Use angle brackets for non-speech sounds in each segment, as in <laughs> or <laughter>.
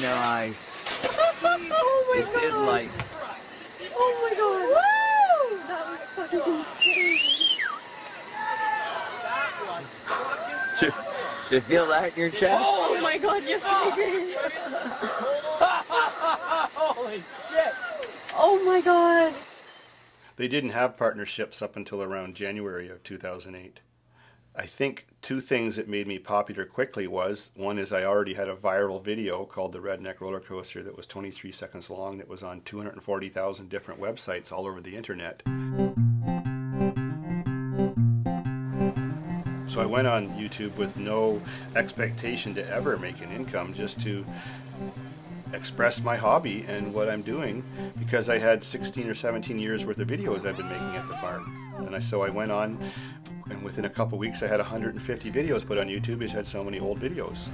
nice. <laughs> oh my Is god. it like Oh my god. Woo! That was fucking insane. do you feel that in your chest? Oh my god, yes I did. Holy shit! Oh my god. They didn't have partnerships up until around January of 2008. I think two things that made me popular quickly was one is I already had a viral video called the Redneck Roller Coaster that was 23 seconds long that was on 240,000 different websites all over the internet. So I went on YouTube with no expectation to ever make an income, just to express my hobby and what I'm doing because I had 16 or 17 years worth of videos I've been making at the farm. And I so I went on and within a couple weeks I had 150 videos put on YouTube because I had so many old videos.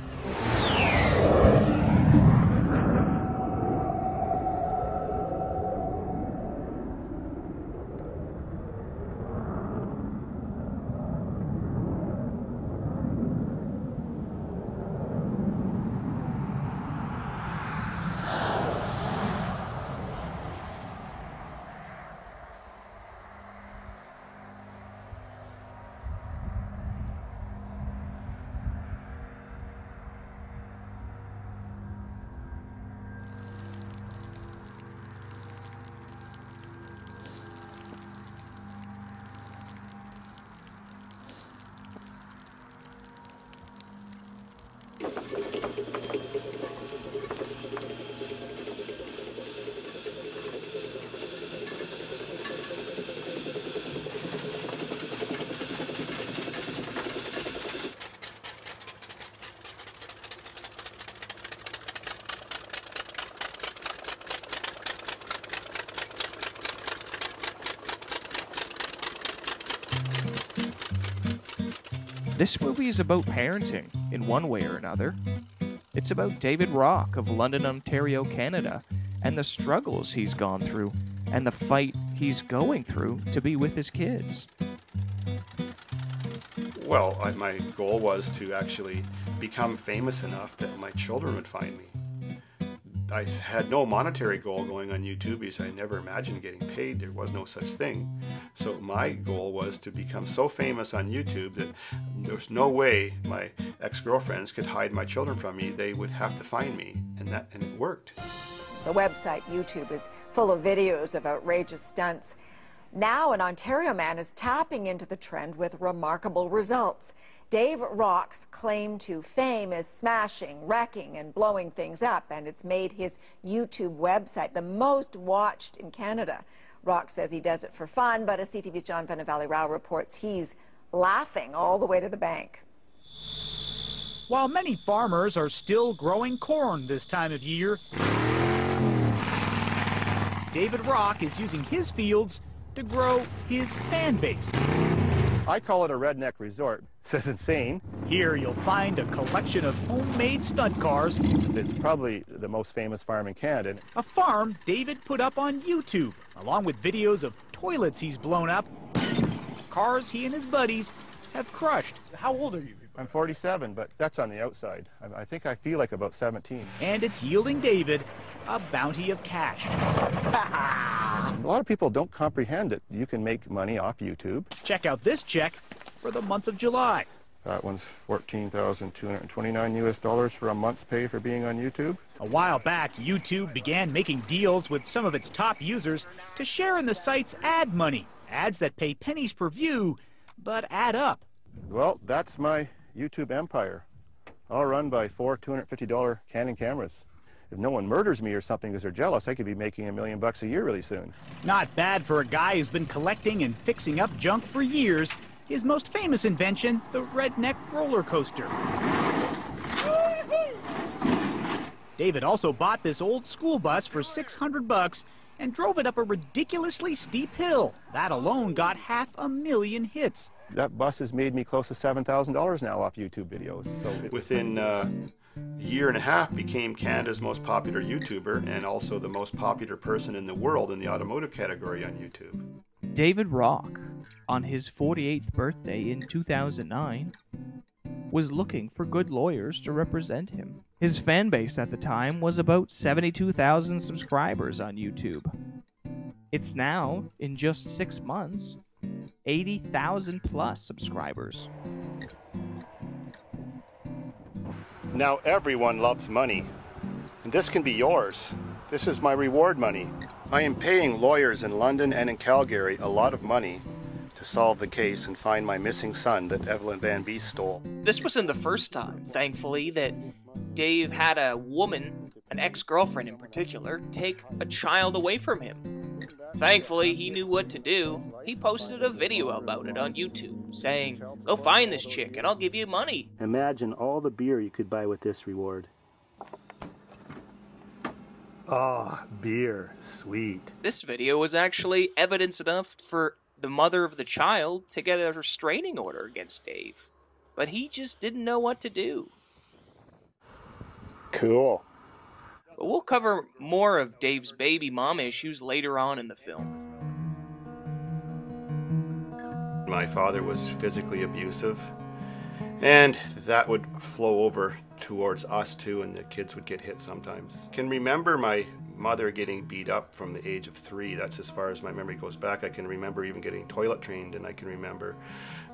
This movie is about parenting in one way or another. It's about David Rock of London, Ontario, Canada, and the struggles he's gone through and the fight he's going through to be with his kids. Well, I, my goal was to actually become famous enough that my children would find me. I had no monetary goal going on YouTube because I never imagined getting paid. There was no such thing. So my goal was to become so famous on YouTube that there's no way my ex-girlfriends could hide my children from me. They would have to find me, and that and it worked. The website YouTube is full of videos of outrageous stunts. Now, an Ontario man is tapping into the trend with remarkable results. Dave Rock's claim to fame is smashing, wrecking, and blowing things up, and it's made his YouTube website the most watched in Canada. Rock says he does it for fun, but as CTV's John Valley Rao reports, he's laughing all the way to the bank. While many farmers are still growing corn this time of year, David Rock is using his fields to grow his fan base. I call it a redneck resort. <laughs> It's insane. Here you'll find a collection of homemade stunt cars, It's probably the most famous farm in Canada. a farm David put up on YouTube, along with videos of toilets he's blown up, cars he and his buddies have crushed. How old are you? I'm 47, but that's on the outside. I, I think I feel like about 17. And it's yielding David a bounty of cash. <laughs> A lot of people don't comprehend that You can make money off YouTube. Check out this check for the month of July. That one's 14,229 US dollars for a month's pay for being on YouTube. A while back, YouTube began making deals with some of its top users to share in the site's ad money. Ads that pay pennies per view, but add up. Well, that's my YouTube empire. All run by four $250 Canon cameras. If no one murders me or something because they're jealous, I could be making a million bucks a year really soon. Not bad for a guy who's been collecting and fixing up junk for years. His most famous invention, the redneck roller coaster. David also bought this old school bus for 600 bucks and drove it up a ridiculously steep hill. That alone got half a million hits. That bus has made me close to $7,000 now off YouTube videos. So it, Within uh, a year and a half, became Canada's most popular YouTuber and also the most popular person in the world in the automotive category on YouTube. David Rock, on his 48th birthday in 2009, was looking for good lawyers to represent him. His fan base at the time was about 72,000 subscribers on YouTube. It's now, in just six months, 80,000 plus subscribers. Now everyone loves money, and this can be yours. This is my reward money. I am paying lawyers in London and in Calgary a lot of money to solve the case and find my missing son that Evelyn Van Beest stole. This wasn't the first time, thankfully, that Dave had a woman, an ex girlfriend in particular, take a child away from him. Thankfully, he knew what to do. He posted a video about it on YouTube, saying, Go find this chick and I'll give you money. Imagine all the beer you could buy with this reward. Ah, beer, sweet. This video was actually evidence enough for the mother of the child to get a restraining order against Dave. But he just didn't know what to do. Cool. But we'll cover more of Dave's baby mom issues later on in the film. My father was physically abusive, and that would flow over towards us too, and the kids would get hit sometimes. Can remember my mother getting beat up from the age of three. That's as far as my memory goes back. I can remember even getting toilet trained, and I can remember.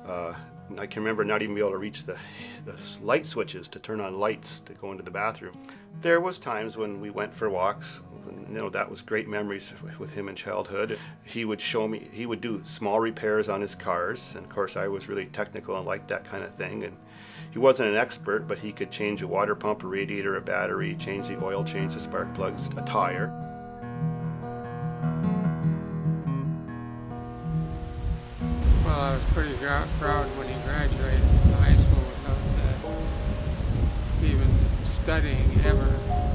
Uh, I can remember not even be able to reach the, the light switches to turn on lights to go into the bathroom. There was times when we went for walks. You know that was great memories with him in childhood. He would show me. He would do small repairs on his cars, and of course I was really technical and liked that kind of thing. And he wasn't an expert, but he could change a water pump, a radiator, a battery, change the oil, change the spark plugs, a tire. Well, I was pretty proud when he graduated from high school without uh, even studying ever.